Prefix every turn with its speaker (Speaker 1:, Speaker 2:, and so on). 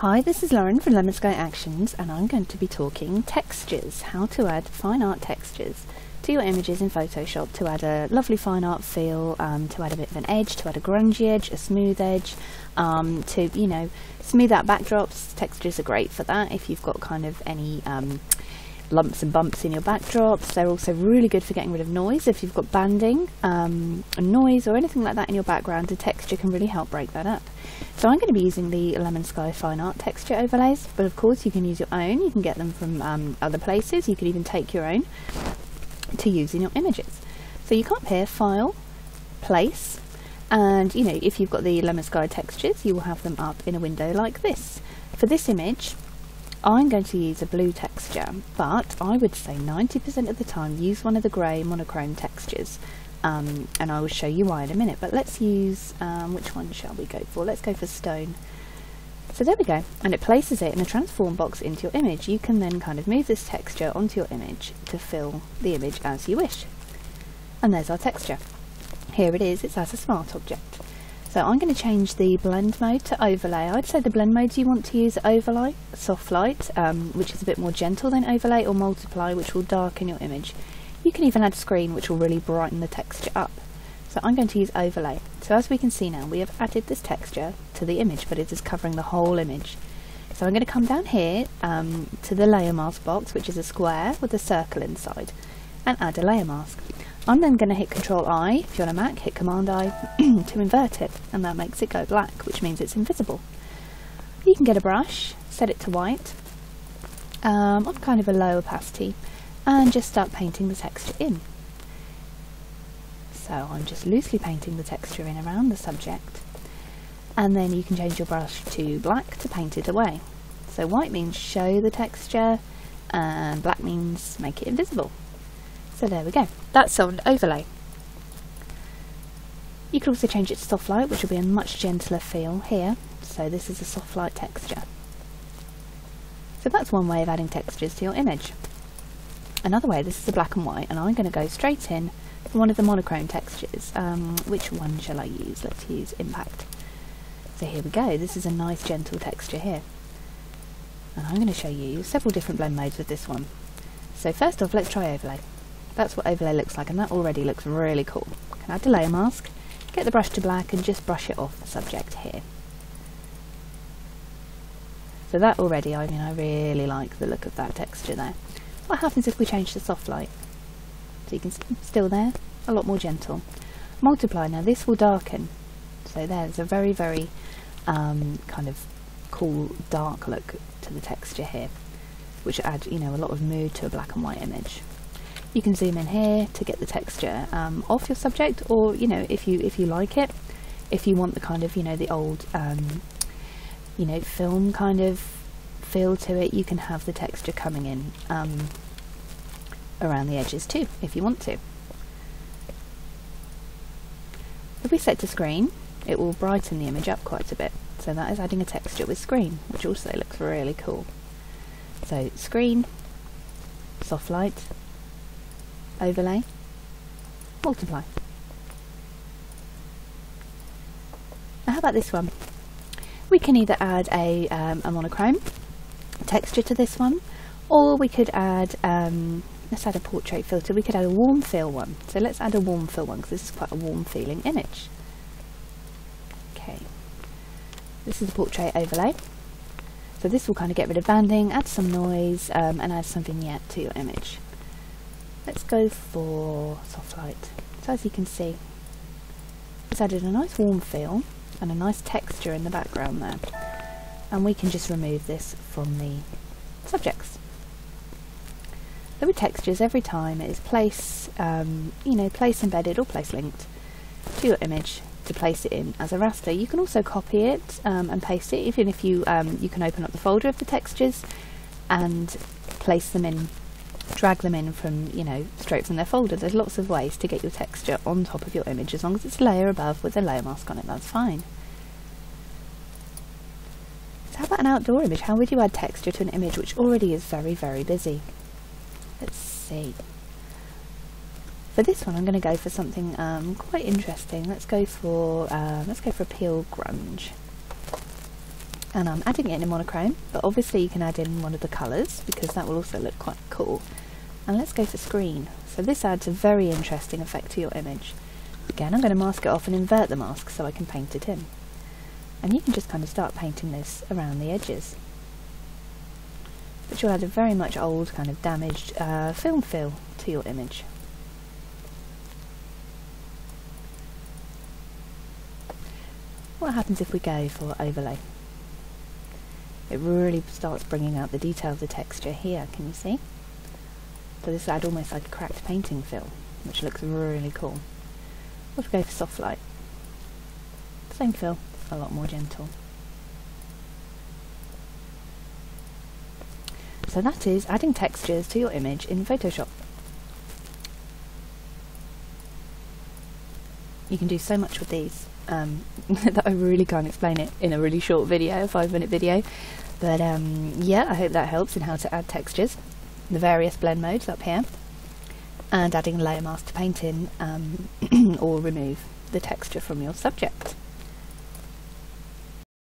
Speaker 1: Hi, this is Lauren from Lemon Sky Actions and I'm going to be talking textures, how to add fine art textures to your images in Photoshop to add a lovely fine art feel, um, to add a bit of an edge, to add a grungy edge, a smooth edge, um, to, you know, smooth out backdrops. Textures are great for that if you've got kind of any um, lumps and bumps in your backdrops. They're also really good for getting rid of noise. If you've got banding, um, noise or anything like that in your background, the texture can really help break that up. So I'm going to be using the Lemon Sky Fine Art texture overlays, but of course you can use your own. You can get them from um, other places. You can even take your own to use in your images. So you come up here, File, Place, and you know if you've got the Lemon Sky textures, you will have them up in a window like this. For this image, I'm going to use a blue texture, but I would say 90% of the time use one of the grey monochrome textures. Um, and I will show you why in a minute, but let's use, um, which one shall we go for? Let's go for stone. So there we go, and it places it in a transform box into your image. You can then kind of move this texture onto your image to fill the image as you wish. And there's our texture. Here it is, it's as a smart object. So I'm going to change the blend mode to overlay. I'd say the blend modes you want to use overlay, soft light, um, which is a bit more gentle than overlay, or multiply, which will darken your image. You can even add screen, which will really brighten the texture up. So I'm going to use overlay. So as we can see now, we have added this texture to the image, but it is covering the whole image. So I'm going to come down here um, to the layer mask box, which is a square with a circle inside, and add a layer mask. I'm then going to hit Control I, if you're on a Mac, hit Command I to invert it, and that makes it go black, which means it's invisible. You can get a brush, set it to white, um, on kind of a low opacity, and just start painting the texture in. So I'm just loosely painting the texture in around the subject, and then you can change your brush to black to paint it away. So white means show the texture, and black means make it invisible. So there we go. That's on overlay. You can also change it to soft light, which will be a much gentler feel here. So this is a soft light texture. So that's one way of adding textures to your image. Another way, this is a black and white, and I'm going to go straight in for one of the monochrome textures. Um, which one shall I use? Let's use Impact. So here we go. This is a nice gentle texture here. And I'm going to show you several different blend modes with this one. So first off, let's try overlay. That's what overlay looks like and that already looks really cool. Can add a layer mask, get the brush to black and just brush it off the subject here. So that already, I mean, I really like the look of that texture there. What happens if we change to soft light? So you can see, still there, a lot more gentle. Multiply, now this will darken. So there's a very, very um, kind of cool dark look to the texture here, which adds, you know, a lot of mood to a black and white image. You can zoom in here to get the texture um, off your subject, or you know, if you if you like it, if you want the kind of you know the old um, you know film kind of feel to it, you can have the texture coming in um, around the edges too, if you want to. If we set to screen, it will brighten the image up quite a bit. So that is adding a texture with screen, which also looks really cool. So screen, soft light, overlay, multiply. Now how about this one? We can either add a, um, a monochrome texture to this one, or we could add, um, let's add a portrait filter, we could add a warm feel one. So let's add a warm feel one, because this is quite a warm feeling image. Okay, this is the portrait overlay. So this will kind of get rid of banding, add some noise, um, and add some vignette to your image. Let's go for soft light. So as you can see, it's added a nice warm feel and a nice texture in the background there. And we can just remove this from the subjects. There with textures, every time it is place, um, you know, place embedded or place linked to your image to place it in as a raster. You can also copy it um, and paste it, even if you um, you can open up the folder of the textures and place them in drag them in from, you know, straight from their folder. There's lots of ways to get your texture on top of your image as long as it's a layer above with a layer mask on it, that's fine. So how about an outdoor image? How would you add texture to an image which already is very, very busy? Let's see. For this one I'm going to go for something um, quite interesting. Let's go for, uh, let's go for a peel grunge. And I'm adding it in a monochrome, but obviously you can add in one of the colours because that will also look quite cool. And let's go for screen. So this adds a very interesting effect to your image. Again, I'm going to mask it off and invert the mask so I can paint it in. And you can just kind of start painting this around the edges. But you'll add a very much old, kind of damaged uh, film feel to your image. What happens if we go for overlay? It really starts bringing out the detail of the texture here, can you see? So this adds almost like a cracked painting feel, which looks really cool. Let's go for soft light. Same feel, a lot more gentle. So that is adding textures to your image in Photoshop. You can do so much with these um, that I really can't explain it in a really short video, a five minute video. But um, yeah, I hope that helps in how to add textures. The various blend modes up here. And adding layer mask to paint in um, or remove the texture from your subject.